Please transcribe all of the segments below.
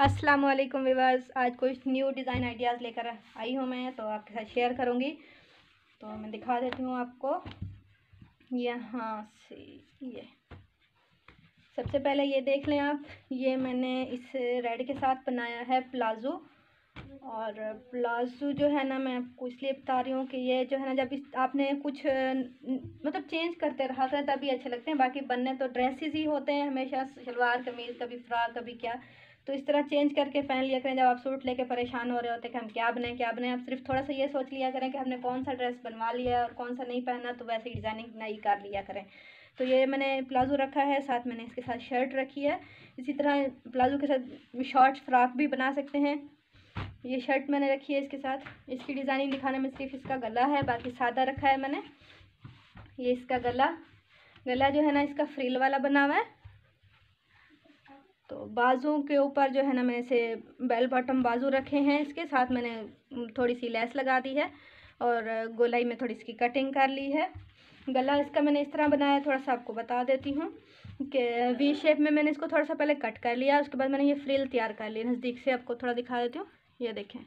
अस्सलाम वालेकुम व्यूवर्स आज कुछ न्यू डिज़ाइन आइडियाज़ लेकर आई हूँ मैं तो आपके साथ शेयर करूँगी। तो मैं दिखा देती हूँ आपको। यहाँ से ये। सबसे पहले ये देख लें आप। ये मैंने इस रेड के साथ बनाया है प्लाज़ो और प्लाज़ो जो है ना, मैं आपको इसलिए बता रही हूँ कि ये जो है ना, जब इस आपने कुछ मतलब चेंज करते रहा था तभी अच्छे लगते हैं। बाकी बनने तो ड्रेसेस ही होते हैं हमेशा शलवार कमीज़, कभी फ्राक कभी क्या। तो इस तरह चेंज करके पहन लिया करें, जब आप सूट लेके परेशान हो रहे होते कि हम क्या बनाएँ क्या बनाएँ, आप सिर्फ़ थोड़ा सा ये सोच लिया करें कि हमने कौन सा ड्रेस बनवा लिया है और कौन सा नहीं पहना तो वैसे ही डिज़ाइनिंग नई कर लिया करें। तो ये मैंने प्लाजो रखा है, साथ मैंने इसके साथ शर्ट रखी है। इसी तरह प्लाजो के साथ शॉर्ट फ्रॉक भी बना सकते हैं। ये शर्ट मैंने रखी है इसके साथ। इसकी डिज़ाइनिंग दिखाने में सिर्फ़ इसका गला है, बाकी सादा रखा है मैंने। ये इसका गला। गला जो है ना, इसका फ्रिल वाला बना हुआ है। बाजू के ऊपर जो है ना मैंने से बेल बॉटम बाजू रखे हैं। इसके साथ मैंने थोड़ी सी लेस लगा दी है और गोलाई में थोड़ी इसकी कटिंग कर ली है। गला इसका मैंने इस तरह बनाया, थोड़ा सा आपको बता देती हूँ कि वी शेप में मैंने इसको थोड़ा सा पहले कट कर लिया, उसके बाद मैंने ये फ्रिल तैयार कर ली नज़दीक से आपको थोड़ा दिखा देती हूँ, ये देखें।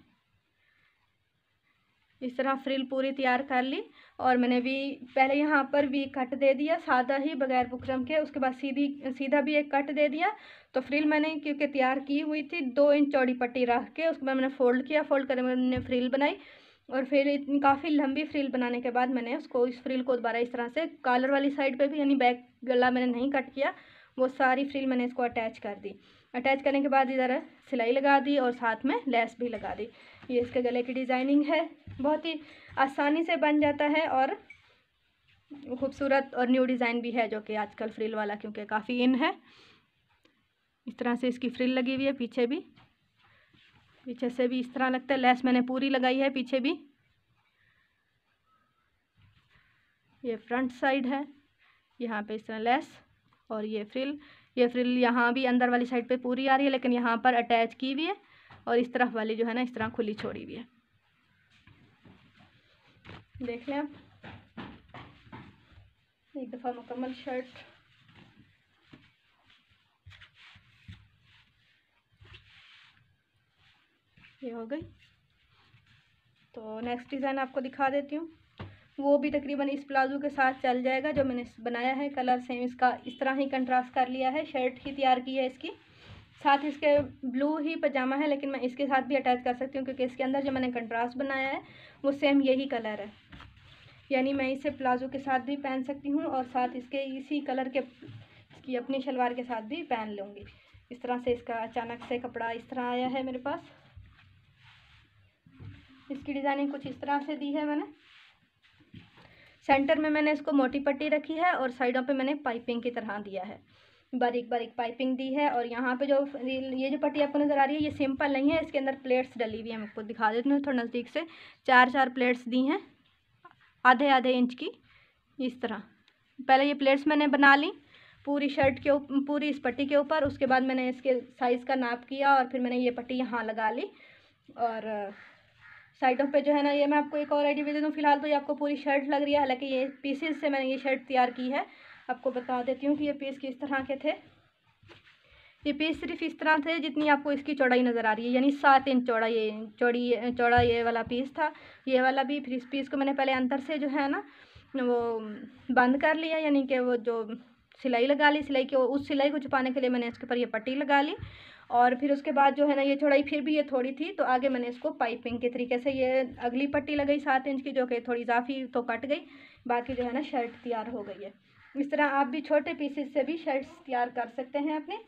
इस तरह फ्रिल पूरी तैयार कर ली और मैंने भी पहले यहाँ पर भी कट दे दिया सादा ही बगैर बुकरम के, उसके बाद सीधी, सीधा भी एक कट दे दिया। तो फ्रिल मैंने क्योंकि तैयार की हुई थी, दो इंच चौड़ी पट्टी रख के उसके बाद मैंने फ़ोल्ड किया, फ़ोल्ड करके मैंने फ्रिल बनाई और फिर इतनी काफ़ी लंबी फ्रिल बनाने के बाद मैंने उसको, इस फ्रिल को दोबारा इस तरह से कॉलर वाली साइड पे भी, यानी बैक गला मैंने नहीं कट किया, वो सारी फ्रिल मैंने इसको अटैच कर दी। अटैच करने के बाद इधर सिलाई लगा दी और साथ में लेस भी लगा दी। ये इसके गले की डिज़ाइनिंग है। बहुत ही आसानी से बन जाता है और खूबसूरत और न्यू डिज़ाइन भी है जो कि आजकल फ्रिल वाला क्योंकि काफ़ी इन है। इस तरह से इसकी फ्रिल लगी हुई है पीछे भी। पीछे से भी इस तरह लगता है। लेस मैंने पूरी लगाई है पीछे भी। ये फ्रंट साइड है। यहाँ पे इस तरह लेस और ये फ्रिल। ये फ्रिल यहाँ भी अंदर वाली साइड पे पूरी आ रही है, लेकिन यहाँ पर अटैच की हुई है। और इस तरफ़ वाली जो है ना, इस तरह खुली छोड़ी हुई है। देख लें आप। एक दफ़ा मुकम्मल शर्ट। ये हो गई। तो नेक्स्ट डिज़ाइन आपको दिखा देती हूँ। वो भी तकरीबन इस प्लाजो के साथ चल जाएगा, जो मैंने बनाया है। कलर सेम इसका, इस तरह ही कंट्रास्ट कर लिया है। शर्ट ही तैयार की है इसकी। साथ इसके ब्लू ही पजामा है, लेकिन मैं इसके साथ भी अटैच कर सकती हूँ, क्योंकि इसके अंदर जो मैंने कंट्रास्ट बनाया है, वो सेम यही कलर है। यानी मैं इसे प्लाजो के साथ भी पहन सकती हूँ और साथ इसके इसी कलर के, इसकी अपनी शलवार के साथ भी पहन लूँगी। इस तरह से इसका अचानक से कपड़ा इस तरह आया है मेरे पास। इसकी डिज़ाइनिंग कुछ इस तरह से दी है मैंने। सेंटर में मैंने इसको मोटी पट्टी रखी है और साइडों पे मैंने पाइपिंग की तरह दिया है। बारीक बारीक पाइपिंग दी है और यहाँ पे जो ये जो पट्टी आपको नज़र आ रही है, ये सिंपल नहीं है। इसके अंदर प्लेट्स डली हुई है, मैं आपको दिखा देती हूँ थोड़ा नज़दीक से। चार चार प्लेट्स दी हैं आधे आधे इंच की, इस तरह। पहले ये प्लेट्स मैंने बना ली, पूरी शर्ट के पूरी इस पट्टी के ऊपर, उसके बाद मैंने इसके साइज़ का नाप किया और फिर मैंने ये पट्टी यहाँ लगा ली और साइडों पे जो है ना, ये मैं आपको एक और आइडिया दे दूँ। फ़िलहाल तो ये आपको पूरी शर्ट लग रही है, हालाँकि ये पीसेस से मैंने ये शर्ट तैयार की है। आपको बता देती हूँ कि ये पीस किस तरह के थे। ये पीस सिर्फ़ इस तरह थे जितनी आपको इसकी चौड़ाई नज़र आ रही है, यानी सात इंच चौड़ा ये, चौड़ी, चौड़ा ये वाला पीस था। ये वाला भी फिर इस पीस को मैंने पहले अंदर से जो है ना, वो बंद कर लिया, यानी कि वो जो सिलाई लगा ली, सिलाई के, उस सिलाई को छुपाने के लिए मैंने इसके ऊपर ये पट्टी लगा ली। और फिर उसके बाद जो है ना, ये चौड़ाई फिर भी ये थोड़ी थी तो आगे मैंने इसको पाइपिंग के तरीके से ये अगली पट्टी लगाई सात इंच की, जो कि थोड़ी इजाफी तो कट गई, बाकी जो है ना, शर्ट तैयार हो गई है। इस तरह आप भी छोटे पीसेस से भी शर्ट्स तैयार कर सकते हैं अपने।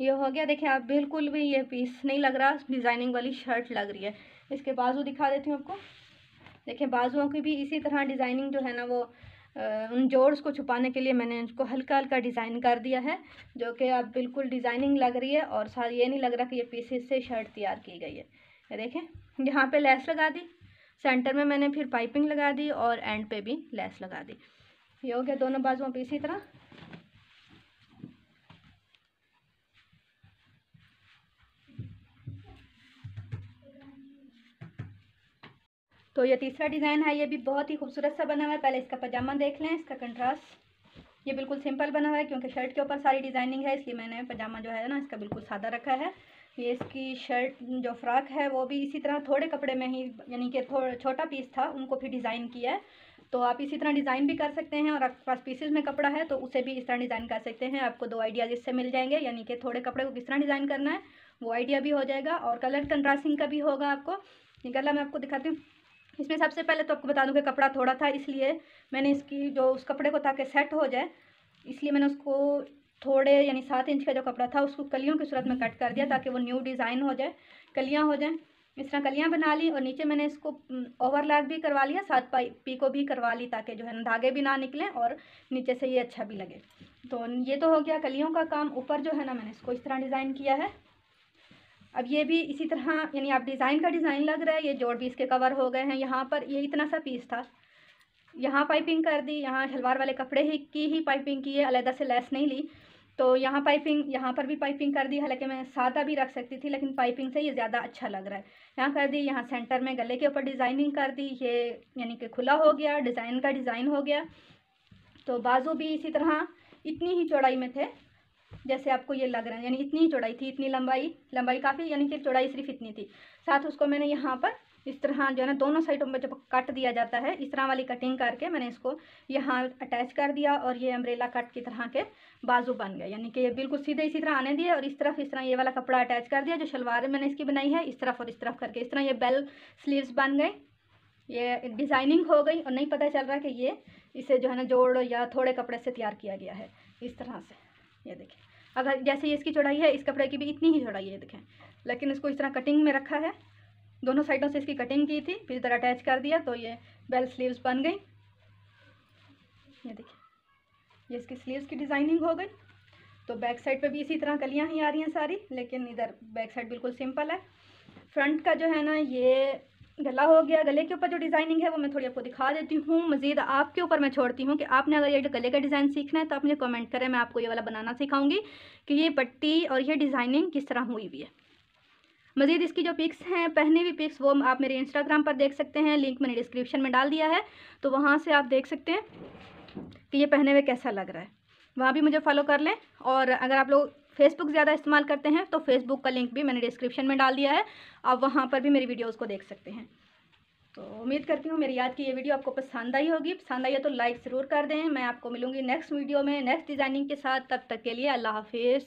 ये हो गया, देखिए आप बिल्कुल भी ये पीस नहीं लग रहा डिज़ाइनिंग वाली शर्ट लग रही है। इसके बाजू दिखा देती हूँ आपको। देखिए, बाजुओं की भी इसी तरह डिज़ाइनिंग जो है ना वो उन जोड्स को छुपाने के लिए मैंने उसको हल्का हल्का डिज़ाइन कर दिया है, जो कि अब बिल्कुल डिज़ाइनिंग लग रही है और साथ ये नहीं लग रहा कि ये पीसेस से शर्ट तैयार की गई है। ये देखें, यहाँ पे लेस लगा दी सेंटर में मैंने फिर पाइपिंग लगा दी और एंड पे भी लेस लगा दी। ये हो गया दोनों बाजुओं पे इसी तरह। तो ये तीसरा डिज़ाइन है, ये भी बहुत ही खूबसूरत सा बना हुआ है। पहले इसका पजामा देख लें, इसका कंट्रास्ट। ये बिल्कुल सिंपल बना हुआ है, क्योंकि शर्ट के ऊपर सारी डिज़ाइनिंग है, इसलिए मैंने पजामा जो है ना, इसका बिल्कुल सादा रखा है। ये इसकी शर्ट, जो फ्रॉक है, वो भी इसी तरह थोड़े कपड़े में ही, यानी कि थोड़ा छोटा पीस था, उनको फिर डिज़ाइन किया है। तो आप इसी तरह डिज़ाइन भी कर सकते हैं और आपके पास पीसेज में कपड़ा है तो उसे भी इस तरह डिज़ाइन कर सकते हैं। आपको दो आइडियाज़ इससे मिल जाएँगे, यानी कि थोड़े कपड़े को किस तरह डिज़ाइन करना है, वो आइडिया भी हो जाएगा और कलर कंट्रास्टिंग का भी होगा आपको। ये गला मैं आपको दिखाती हूँ। इसमें सबसे पहले तो आपको बता दूँ कि कपड़ा थोड़ा था, इसलिए मैंने इसकी जो उस कपड़े को ताकि सेट हो जाए, इसलिए मैंने उसको थोड़े, यानी सात इंच का जो कपड़ा था, उसको कलियों की सूरत में कट कर दिया ताकि वो न्यू डिज़ाइन हो जाए, कलियाँ हो जाएँ। इस तरह कलियाँ बना ली और नीचे मैंने इसको ओवरलैक भी करवा लिया, साथ पाई पी को भी करवा ली ताकि जो है ना धागे भी ना निकलें और नीचे से ये अच्छा भी लगे। तो ये तो हो गया कलियों का काम, ऊपर जो है ना मैंने इसको इस तरह डिज़ाइन किया है। अब ये भी इसी तरह, यानी आप डिज़ाइन का डिज़ाइन लग रहा है, ये जोड़ भी इसके कवर हो गए हैं। यहाँ पर ये इतना सा पीस था। यहाँ पाइपिंग कर दी, यहाँ शलवार वाले कपड़े ही, की ही पाइपिंग की है, अलहदा से लेस नहीं ली। तो यहाँ पाइपिंग, यहाँ पर भी पाइपिंग कर दी। हालाँकि मैं सादा भी रख सकती थी, लेकिन पाइपिंग से ये ज़्यादा अच्छा लग रहा है। यहाँ कर दी, यहाँ सेंटर में गले के ऊपर डिज़ाइनिंग कर दी। ये यानी कि खुला हो गया, डिज़ाइन का डिज़ाइन हो गया। तो बाजू भी इसी तरह, इतनी ही चौड़ाई में थे, जैसे आपको ये लग रहा है। यानी इतनी ही चौड़ाई थी, इतनी लंबाई। लंबाई काफ़ी, यानी कि चौड़ाई सिर्फ़ इतनी थी। साथ उसको मैंने यहाँ पर इस तरह जो है ना, दोनों साइडों में जब कट दिया जाता है, इस तरह वाली कटिंग करके मैंने इसको यहाँ अटैच कर दिया और ये अम्ब्रेला कट की तरह के बाजू बन गए यानी कि ये बिल्कुल सीधे इसी तरह आने दिए और इस तरफ़ इस तरह ये वाला कपड़ा अटैच कर दिया, जो शलवार मैंने इसकी बनाई है, इस तरफ़ और इस तरफ़ करके। इस तरह ये बेल स्लीव्स बन गए। ये डिज़ाइनिंग हो गई और नहीं पता चल रहा कि ये इसे जो है ना, जोड़ या थोड़े कपड़े से तैयार किया गया है। इस तरह से, ये देखें। अगर जैसे इसकी चौड़ाई है, इस कपड़े की भी इतनी ही चौड़ाई है देखें। लेकिन इसको इस तरह कटिंग में रखा है। दोनों साइडों से इसकी कटिंग की थी, फिर इधर अटैच कर दिया तो ये बेल स्लीव्स बन गई। ये देखिए, ये इसकी स्लीव्स की डिज़ाइनिंग हो गई। तो बैक साइड पे भी इसी तरह कलियाँ ही आ रही हैं सारी, लेकिन इधर बैक साइड बिल्कुल सिंपल है। फ्रंट का जो है ना, ये गला हो गया, गले के ऊपर जो डिज़ाइनिंग है, वो मैं थोड़ी आपको दिखा देती हूँ। मज़ीद आपके ऊपर मैं छोड़ती हूँ कि आपने अगर ये गले का डिज़ाइन सीखना है तो आप मुझे कमेंट करें, मैं आपको ये वाला बनाना सिखाऊँगी कि ये पट्टी और ये डिज़ाइनिंग किस तरह हुई हुई है। मज़ीद इसकी जो पिक्स हैं पहने हुई पिक्स वो आप मेरे इंस्टाग्राम पर देख सकते हैं लिंक मैंने डिस्क्रिप्शन में डाल दिया है तो वहाँ से आप देख सकते हैं कि ये पहने हुए कैसा लग रहा है। वहाँ भी मुझे फॉलो कर लें और अगर आप लोग फेसबुक ज़्यादा इस्तेमाल करते हैं तो फेसबुक का लिंक भी मैंने डिस्क्रिप्शन में डाल दिया है, आप वहाँ पर भी मेरी वीडियोज़ को देख सकते हैं। तो उम्मीद करती हूँ मेरी याद की ये वीडियो आपको पसंद आई होगी। पसंद आई है तो लाइक ज़रूर कर दें। मैं आपको मिलूँगी नेक्स्ट वीडियो में नेक्स्ट डिज़ाइनिंग के साथ। तब तक के लिए अल्लाह हाफिज़।